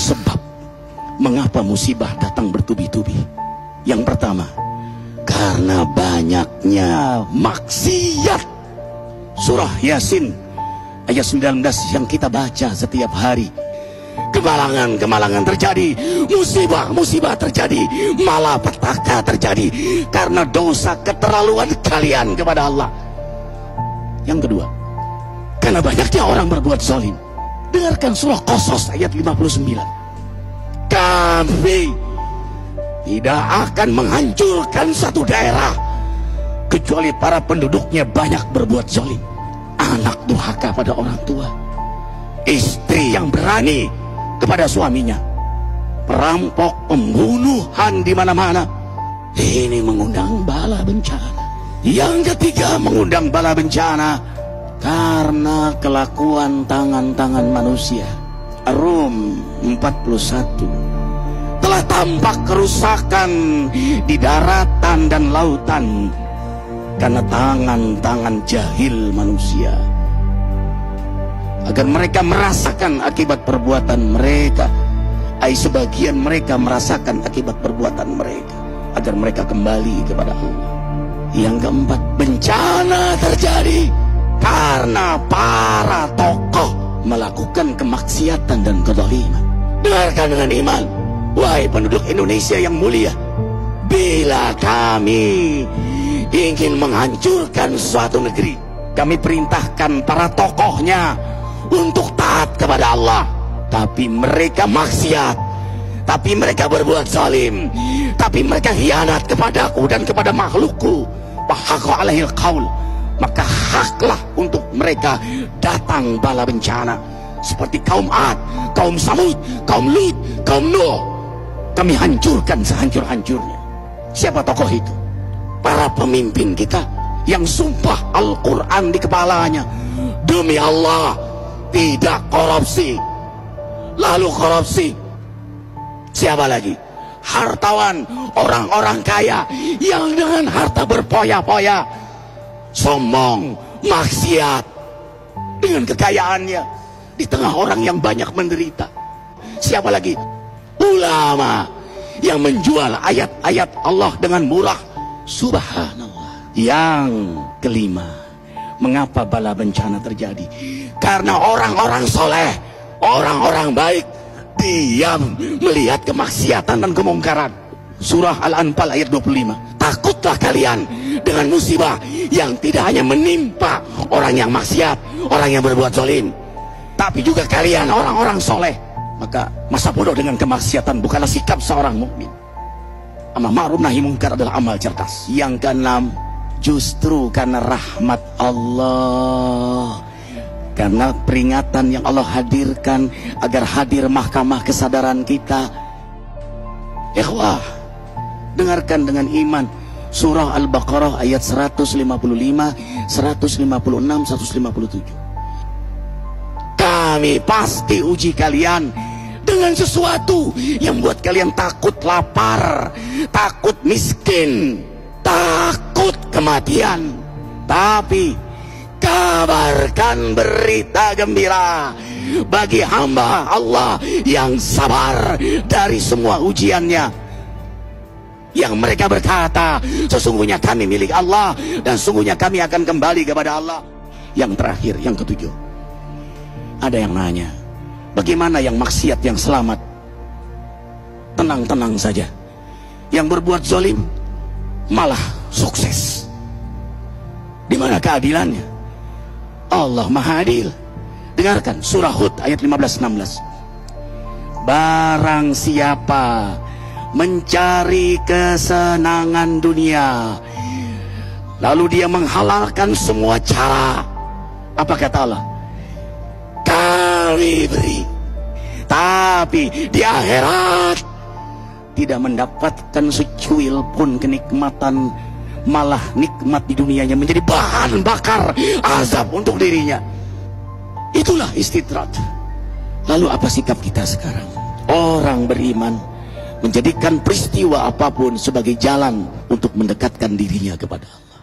sebab mengapa musibah datang bertubi-tubi. Yang pertama, karena banyaknya maksiat. Surah Yasin ayat 19 yang kita baca setiap hari. Kemalangan-kemalangan terjadi, musibah-musibah terjadi, malapetaka terjadi karena dosa keterlaluan kalian kepada Allah. Yang kedua, karena banyaknya orang berbuat zalim. Dengarkan surah Qasas ayat 59. Kami tidak akan menghancurkan satu daerah kecuali para penduduknya banyak berbuat zalim. Anak durhaka pada orang tua. Istri yang berani kepada suaminya. Perampok, pembunuhan di mana-mana. Ini mengundang bala bencana. Yang ketiga mengundang bala bencana karena kelakuan tangan-tangan manusia. Rum 41 telah tampak kerusakan di daratan dan lautan karena tangan-tangan jahil manusia. Agar mereka merasakan akibat perbuatan mereka. Ai sebagian mereka merasakan akibat perbuatan mereka. Agar mereka kembali kepada Allah. Yang keempat bencana terjadi karena para tokoh melakukan kemaksiatan dan kezaliman. Dengarkan dengan iman wahai penduduk Indonesia yang mulia. Bila kami ingin menghancurkan suatu negeri kami perintahkan para tokohnya untuk taat kepada Allah. Tapi mereka maksiat tapi mereka berbuat zalim tapi mereka hianat kepadaku dan kepada makhlukku. Bahaka alaihil qaul maka haklah untuk mereka datang bala bencana. Seperti kaum Ad, kaum Samud, kaum Lut, kaum Nuh. Kami hancurkan sehancur-hancurnya. Siapa tokoh itu? Para pemimpin kita yang sumpah Al-Quran di kepalanya. Demi Allah tidak korupsi. Lalu korupsi. Siapa lagi? Hartawan orang-orang kaya yang dengan harta berpoya-poya sombong maksiat. Dengan kekayaannya di tengah orang yang banyak menderita. Siapa lagi? Ulama yang menjual ayat-ayat Allah dengan murah. Subhanallah. Yang kelima mengapa bala bencana terjadi? Karena orang-orang soleh orang-orang baik diam melihat kemaksiatan dan kemungkaran. Surah Al-Anfal ayat 25 takutlah kalian dengan musibah yang tidak hanya menimpa orang yang maksiat orang yang berbuat zalim tapi juga kalian orang-orang soleh. Maka masa bodoh dengan kemaksiatan bukanlah sikap seorang mukmin. Amal ma'ruf nahi mungkar adalah amal cerdas. Yang keenam justru karena rahmat Allah. Karena peringatan yang Allah hadirkan agar hadir mahkamah kesadaran kita. Ikhwah dengarkan dengan iman surah Al-Baqarah ayat 155 156 157 kami pasti uji kalian dengan sesuatu yang buat kalian takut lapar, takut miskin, takut kematian. Tapi kabarkan berita gembira bagi hamba Allah yang sabar dari semua ujiannya. Yang mereka berkata, sesungguhnya kami milik Allah dan sungguhnya kami akan kembali kepada Allah. Yang terakhir, yang ketujuh. Ada yang nanya, bagaimana yang maksiat yang selamat? Tenang-tenang saja. Yang berbuat zolim malah sukses. Di mana keadilannya? Allah Maha Adil. Dengarkan surah Hud ayat 15-16. Barang siapa mencari kesenangan dunia. Lalu dia menghalalkan semua cara. Apa kata Allah? Kami beri. Tapi di akhirat tidak mendapatkan secuil pun kenikmatan malah nikmat di dunianya menjadi bahan bakar azab untuk dirinya. Itulah istidrat lalu apa sikap kita sekarang? Orang beriman menjadikan peristiwa apa pun sebagai jalan untuk mendekatkan dirinya kepada Allah.